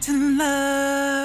to love.